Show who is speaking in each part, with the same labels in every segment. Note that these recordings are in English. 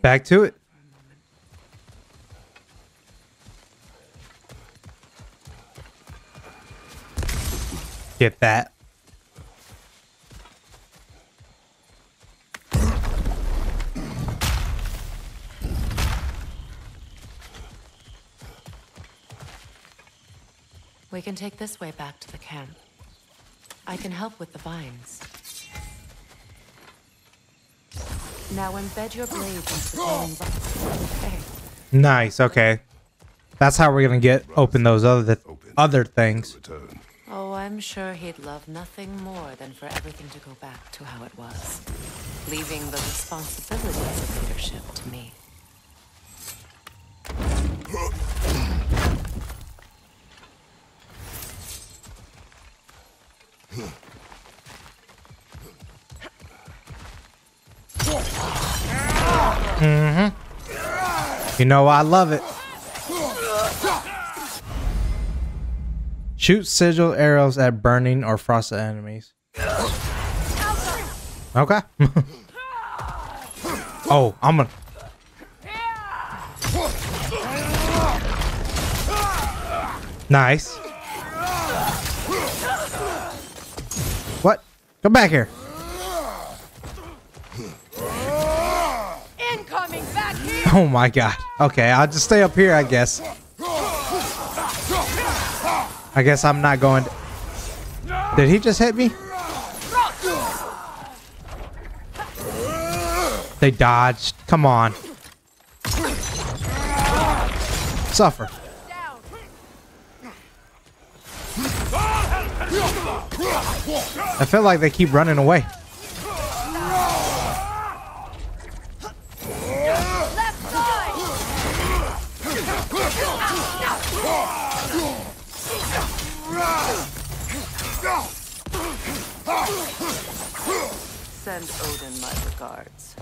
Speaker 1: Back to it. Get that.
Speaker 2: We can take this way back to the camp. I can help with the vines. Now embed your blades into the. Okay.
Speaker 1: Nice. Okay. That's how we're gonna get open those other
Speaker 3: Open.
Speaker 1: other things.
Speaker 2: Oh, I'm sure he'd love nothing more than for everything to go back to how it was. Leaving the responsibilities of leadership to me.
Speaker 1: You know I love it. Shoot sigil arrows at burning or frosted enemies. Okay. oh, I'm gonna. Nice. What? Come back here.
Speaker 4: Incoming back here!
Speaker 1: Oh my god. Okay, I'll just stay up here, I guess. I guess I'm not going. Did he just hit me? They dodged. Come on. Suffer. I feel like they keep running away.
Speaker 2: Send Odin my regards.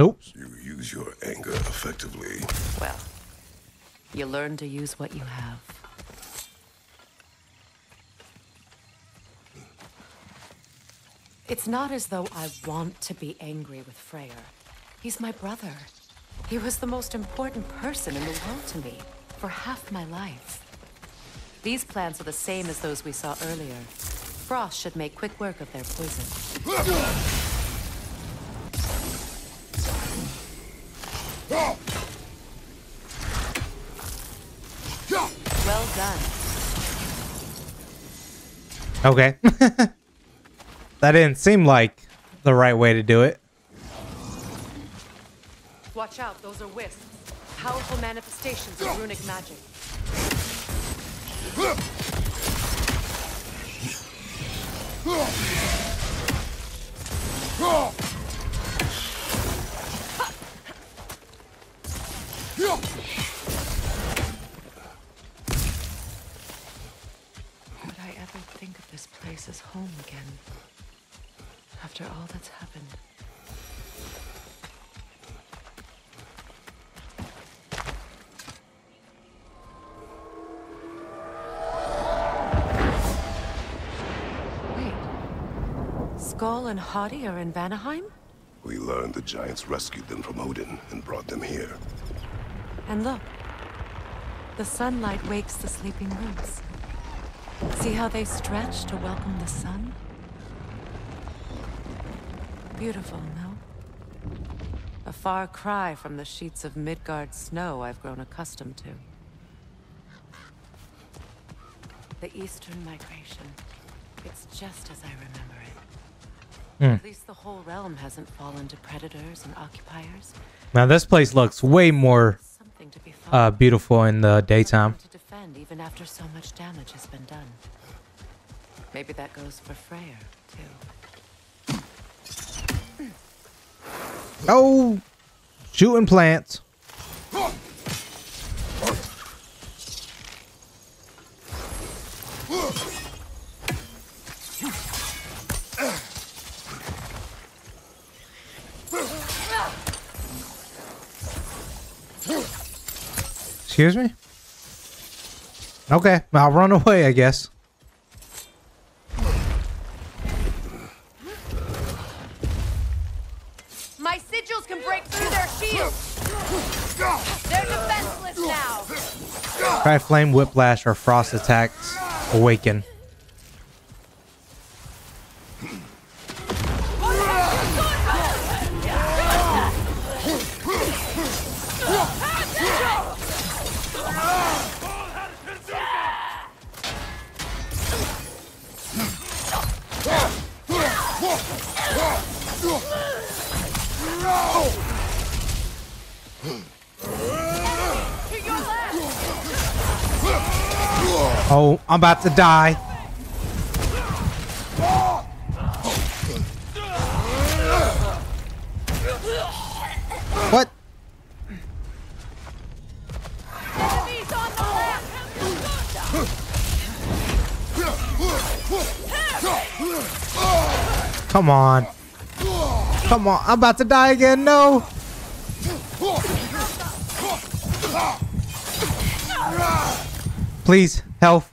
Speaker 1: Oops.
Speaker 3: You use your anger effectively.
Speaker 2: Well, you learn to use what you have. It's not as though I want to be angry with Freyr. He's my brother. He was the most important person in the world to me for half my life. These plants are the same as those we saw earlier. Frost should make quick work of their poison.
Speaker 1: Okay. that didn't seem like the right way to do it.
Speaker 2: Watch out, those are wisps. Powerful manifestations of runic magic. Sköll and Hati are in Vanaheim?
Speaker 3: We learned the giants rescued them from Odin and brought them here.
Speaker 2: And look. The sunlight wakes the sleeping roots. See how they stretch to welcome the sun? Beautiful, no? A far cry from the sheets of Midgard snow I've grown accustomed to. The Eastern Migration. It's just as I remember it. At least the whole realm hasn't fallen to predators and occupiers.
Speaker 1: Now this place looks way more
Speaker 2: Something to be fun.
Speaker 1: uh, beautiful in the daytime.
Speaker 2: to defend even after so much damage has been done. Maybe that goes for Freyr, too.
Speaker 1: Oh, shooting plants. Excuse me? Okay, I'll run away, I guess.
Speaker 4: My sigils can break through their shields! They're defenseless now.
Speaker 1: Try flame whiplash or frost attacks. Awaken. Oh, I'm about to die. What? Come on. Come on. I'm about to die again. No. Please, health.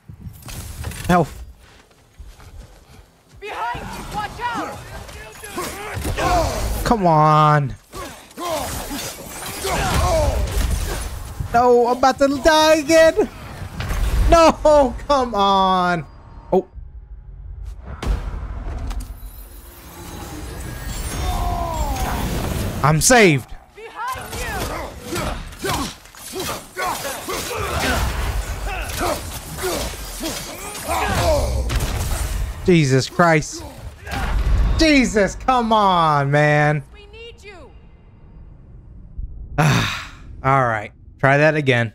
Speaker 1: Health.
Speaker 4: Behind you. Watch out.
Speaker 1: Come on. No, I'm about to die again. No, come on. I'm saved. Jesus Christ. Jesus, come on, man.
Speaker 4: We need you.
Speaker 1: All right, try that again.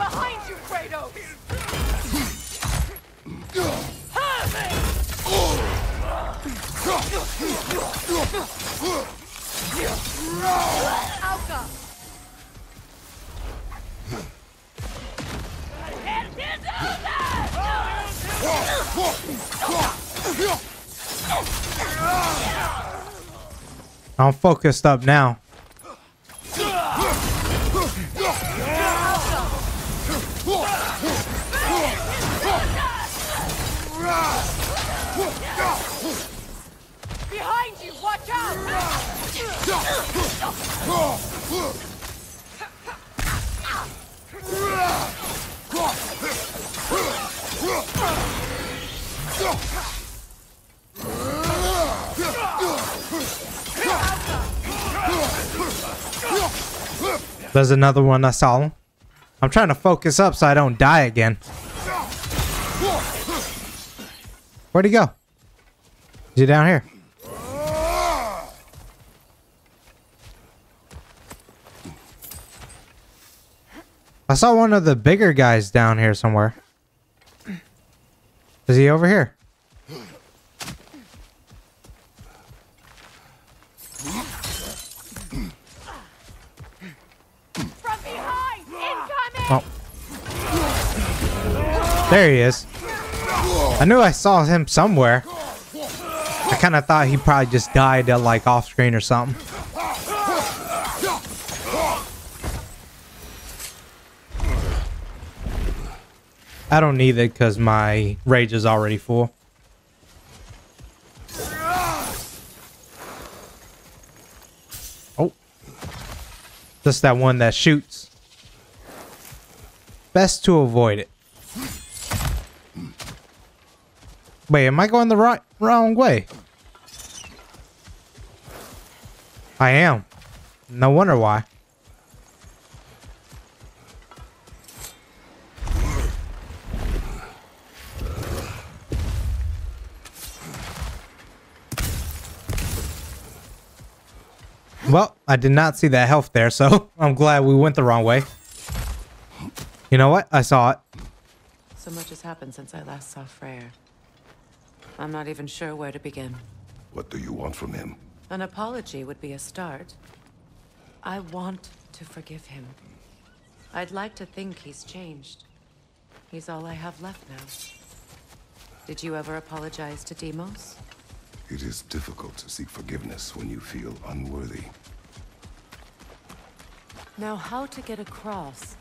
Speaker 4: Behind you, Kratos. Alka.
Speaker 1: I'm focused up now. There's another one I saw. I'm trying to focus up so I don't die again. Where'd he go? Is he down here? I saw one of the bigger guys down here somewhere. Is he over here?
Speaker 4: From behind. Incoming.
Speaker 1: Oh. There he is. I knew I saw him somewhere. I kind of thought he probably just died like off screen or something. I don't need it because my rage is already full. Oh. Just that one that shoots. Best to avoid it. Wait, am I going the right wrong way? I am. No wonder why. Well, I did not see that health there, so I'm glad we went the wrong way. You know what? I saw it.
Speaker 2: So much has happened since I last saw Freyr. I'm not even sure where to begin.
Speaker 3: What do you want from him?
Speaker 2: An apology would be a start. I want to forgive him. I'd like to think he's changed. He's all I have left now. Did you ever apologize to Deimos?
Speaker 3: It is difficult to seek forgiveness when you feel unworthy.
Speaker 2: Now, how to get across?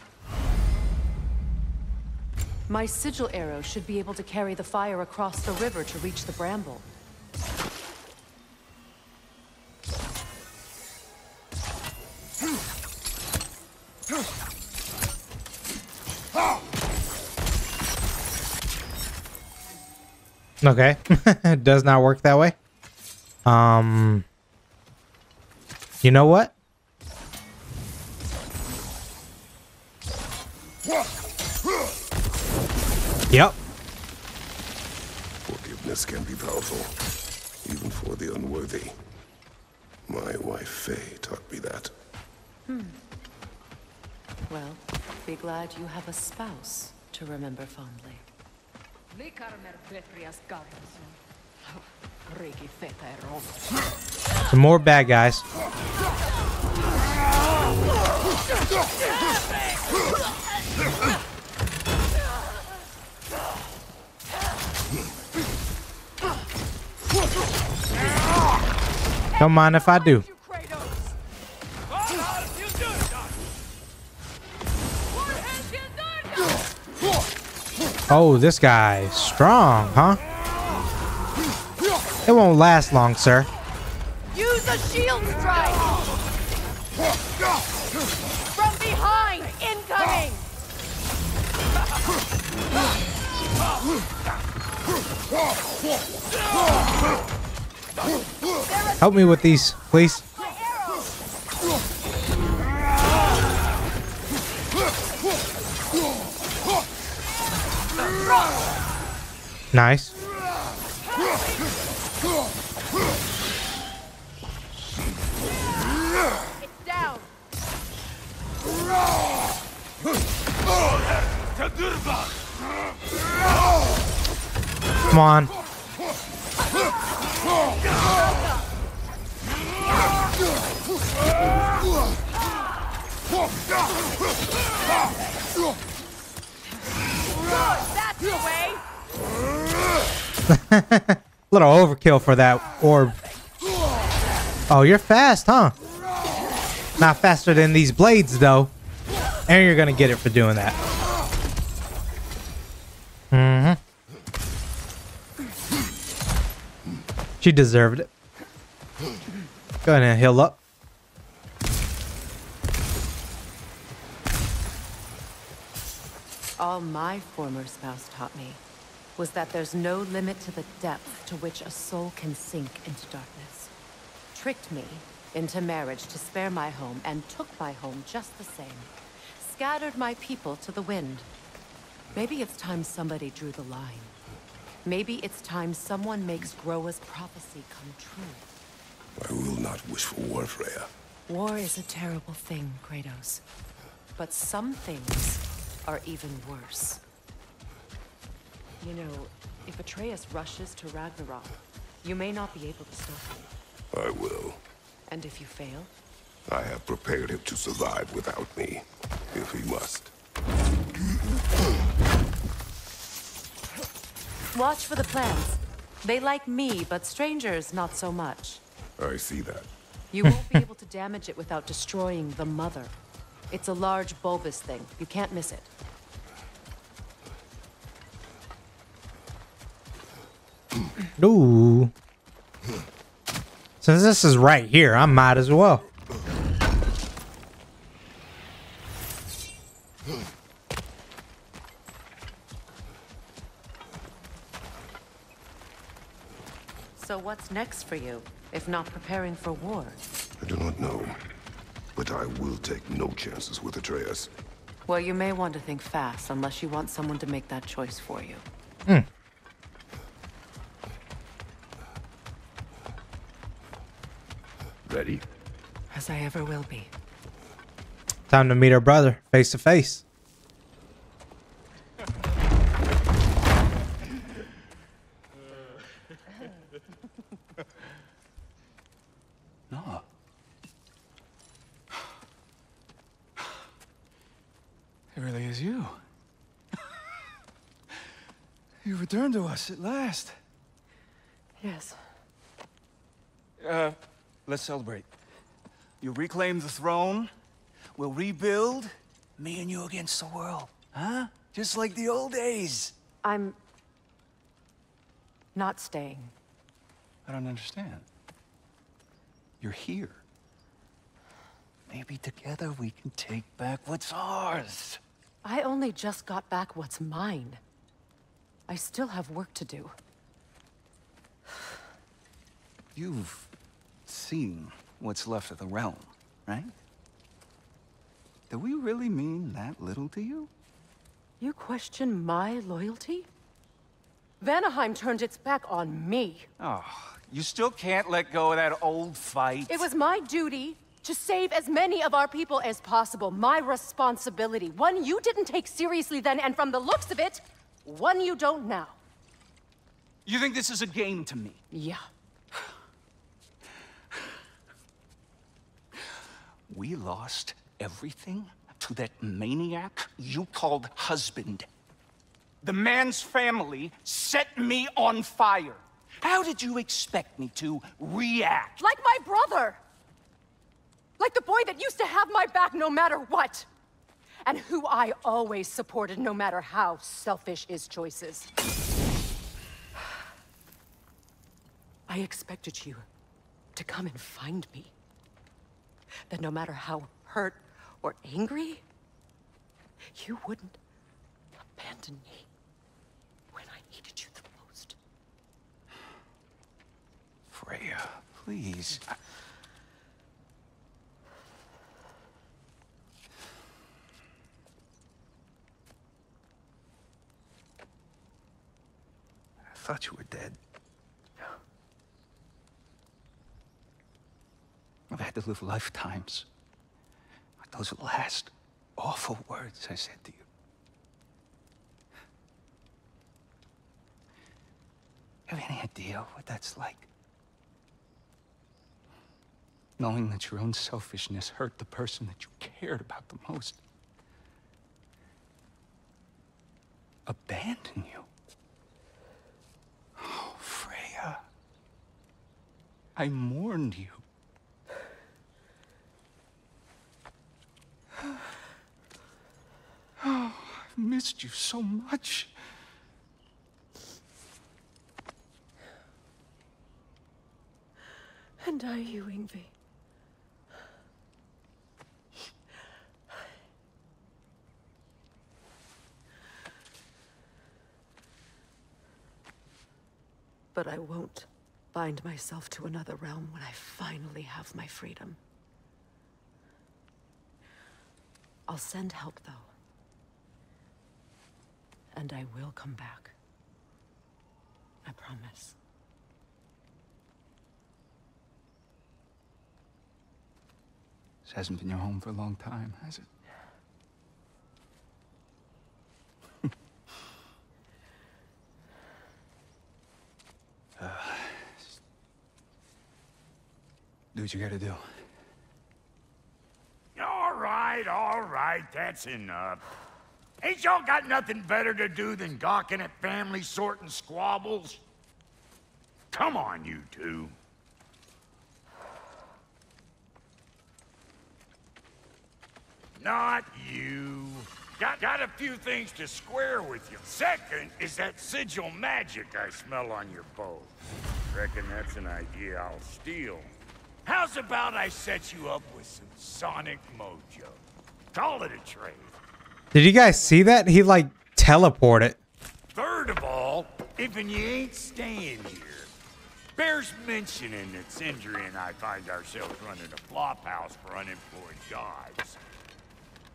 Speaker 2: My sigil arrow should be able to carry the fire across the river to reach the bramble.
Speaker 1: Okay. it does not work that way. Um You know what? Yep.
Speaker 3: Forgiveness can be powerful, even for the unworthy. My wife Faye taught me that. Hmm.
Speaker 2: Well, be glad you have a spouse to remember fondly.
Speaker 1: Some more bad guys. Don't mind if I do. Oh, this guy strong, huh? It won't last long, sir.
Speaker 4: Use shield
Speaker 1: Help me with these, please. Nice. Come on. Little overkill for that orb. Oh, you're fast, huh? Not faster than these blades, though. And you're gonna get it for doing that. Mm-hmm. She deserved it. Go ahead and heal up.
Speaker 2: All my former spouse taught me was that there's no limit to the depth to which a soul can sink into darkness. Tricked me into marriage to spare my home and took my home just the same. Scattered my people to the wind. Maybe it's time somebody drew the line. Maybe it's time someone makes Groa's prophecy come true.
Speaker 3: I will not wish for war, Freya.
Speaker 2: War is a terrible thing, Kratos. But some things are even worse. You know, if Atreus rushes to Ragnarok, you may not be able to stop him.
Speaker 3: I will.
Speaker 2: And if you fail,
Speaker 3: I have prepared him to survive without me, if he must.
Speaker 2: watch for the plants. They like me, but strangers not so much.
Speaker 3: I see that.
Speaker 2: You won't be able to damage it without destroying the mother. It's a large bulbous thing. You can't miss it.
Speaker 1: Ooh. Since this is right here, I might as well.
Speaker 2: So what's next for you, if not preparing for war?
Speaker 3: I do not know. But I will take no chances with Atreus.
Speaker 2: Well, you may want to think fast, unless you want someone to make that choice for you. Hmm.
Speaker 3: Ready?
Speaker 2: As I ever will be.
Speaker 1: Time to meet her brother face to face.
Speaker 5: You returned to us at last.
Speaker 2: Yes.
Speaker 5: Uh, let's celebrate. You reclaimed the throne. We'll rebuild, me and you against the world, huh? Just like the old days.
Speaker 2: I'm... not staying.
Speaker 5: I don't understand. You're here. Maybe together we can take back what's ours.
Speaker 2: I only just got back what's mine. I still have work to do.
Speaker 5: You've seen what's left of the realm, right? Do we really mean that little to you?
Speaker 2: You question my loyalty? Vanaheim turned its back on me.
Speaker 5: Oh, you still can't let go of that old fight.
Speaker 2: It was my duty to save as many of our people as possible. My responsibility. One you didn't take seriously then, and from the looks of it, one you don't now.
Speaker 5: You think this is a game to me?
Speaker 2: Yeah.
Speaker 5: We lost everything to that maniac you called husband. The man's family set me on fire. How did you expect me to react?
Speaker 2: Like my brother! Like the boy that used to have my back no matter what! And who I always supported no matter how selfish his choices. I expected you to come and find me. That no matter how hurt or angry, you wouldn't abandon me when I needed you the most.
Speaker 5: Freya, please. I- thought you were dead. I've had to live lifetimes. Those last awful words I said to you. Have any idea what that's like? Knowing that your own selfishness hurt the person that you cared about the most. Abandon you. Oh, Freya. I mourned you. Oh, I've missed you so much.
Speaker 2: And I you, Ingvi. But I won't bind myself to another realm when I finally have my freedom. I'll send help, though. And I will come back. I promise.
Speaker 5: This hasn't been your home for a long time, has it? Uh, do what you gotta do.
Speaker 6: All right, all right, that's enough. Ain't y'all got nothing better to do than gawking at family sorting squabbles? Come on, you two. Not you. Got, got a few things to square with you. Second is that sigil magic I smell on your bow. Reckon that's an idea I'll steal. How's about I set you up with some sonic mojo? Call it a trade.
Speaker 1: Did you guys see that? He like teleported.
Speaker 6: Third of all, if you ain't staying here, bears mentioning that Sindri and I find ourselves running a flop house for unemployed gods.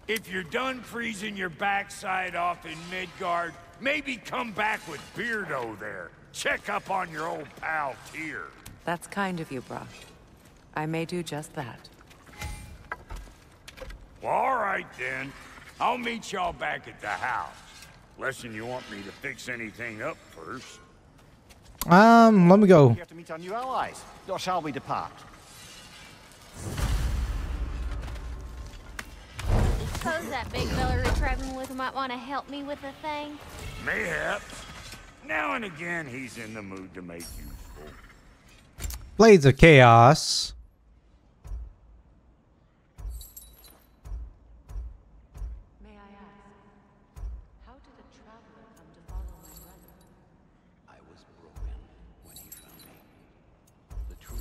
Speaker 6: If you're done freezing your backside off in Midgard, maybe come back with Beardo there. Check up on your old pal Tyr.
Speaker 2: That's kind of you, Brok. I may do just that.
Speaker 6: Well, all right then. I'll meet y'all back at the house. Lesson you want me to fix anything up first.
Speaker 1: Um, let me go.
Speaker 7: We have to meet our new allies. Or shall we depart?
Speaker 8: Suppose that big fella we're traveling with might want to help me with a thing.
Speaker 6: Mayhaps. Now and again, he's in the mood to make useful.
Speaker 1: Blades of Chaos.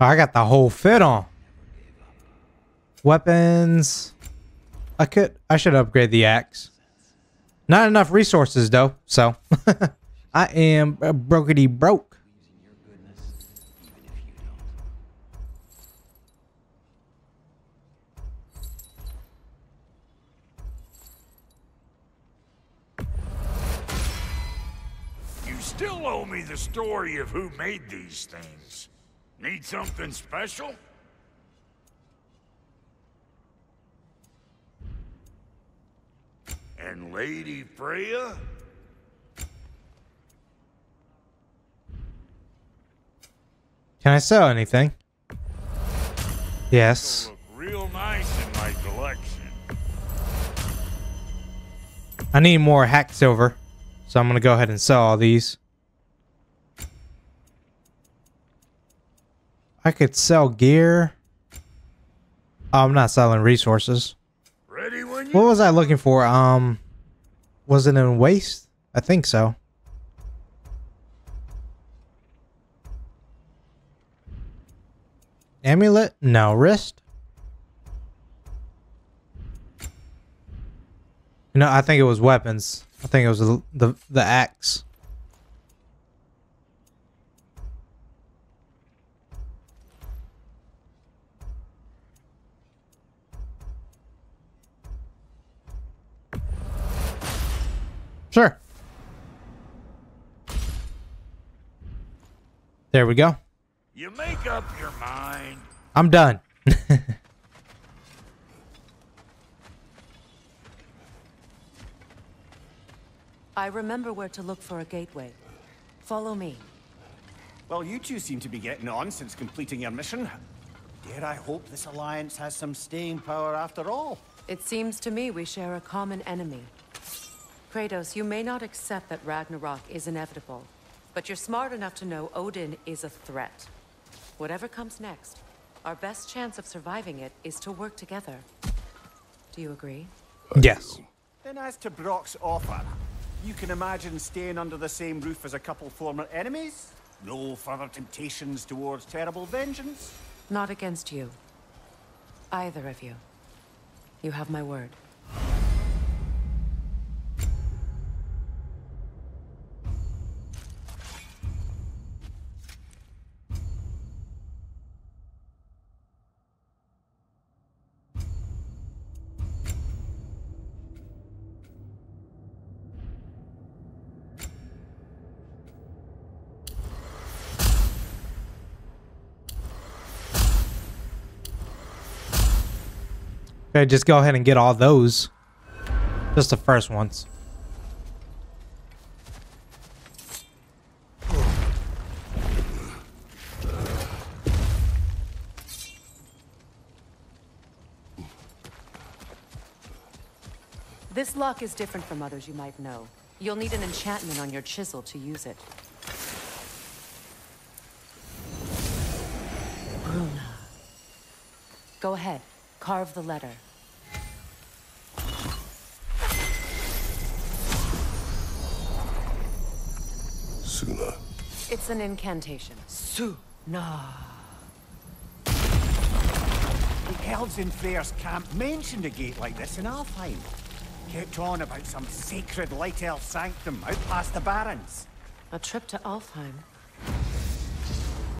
Speaker 1: I got the whole fit on. Weapons. I could. I should upgrade the axe. Not enough resources though, so I am brokety broke.
Speaker 6: You still owe me the story of who made these things. Need something special? And Lady Freya?
Speaker 1: Can I sell anything? Yes.
Speaker 6: Real nice in my collection.
Speaker 1: I need more hack silver, so I'm gonna go ahead and sell all these. I could sell gear. Oh, I'm not selling resources.
Speaker 6: Ready when you
Speaker 1: What was I looking for? Um, was it in waste? I think so. Amulet? No. Wrist? No, I think it was weapons. I think it was the the, the axe. Sure. There we go.
Speaker 6: you make up your mind.
Speaker 1: I'm done.
Speaker 2: I remember where to look for a gateway. Follow me.
Speaker 7: Well, you two seem to be getting on since completing your mission. Dare I hope this alliance has some staying power after all?
Speaker 2: It seems to me we share a common enemy. Kratos, you may not accept that Ragnarok is inevitable, but you're smart enough to know Odin is a threat. Whatever comes next, our best chance of surviving it is to work together. Do you agree?
Speaker 1: yes.
Speaker 7: Then as to Brok's offer, you can imagine staying under the same roof as a couple former enemies? No further temptations towards terrible vengeance?
Speaker 2: Not against you. Either of you. You have my word.
Speaker 1: Okay, just go ahead and get all those. Just the first ones.
Speaker 2: This lock is different from others you might know. You'll need an enchantment on your chisel to use it. Bruna. Go ahead. Carve the letter. An incantation. Su-na.
Speaker 7: The elves in Freyr's camp mentioned a gate like this in Alfheim. Kept on about some sacred light elf sanctum out past the barrens.
Speaker 2: A trip to Alfheim.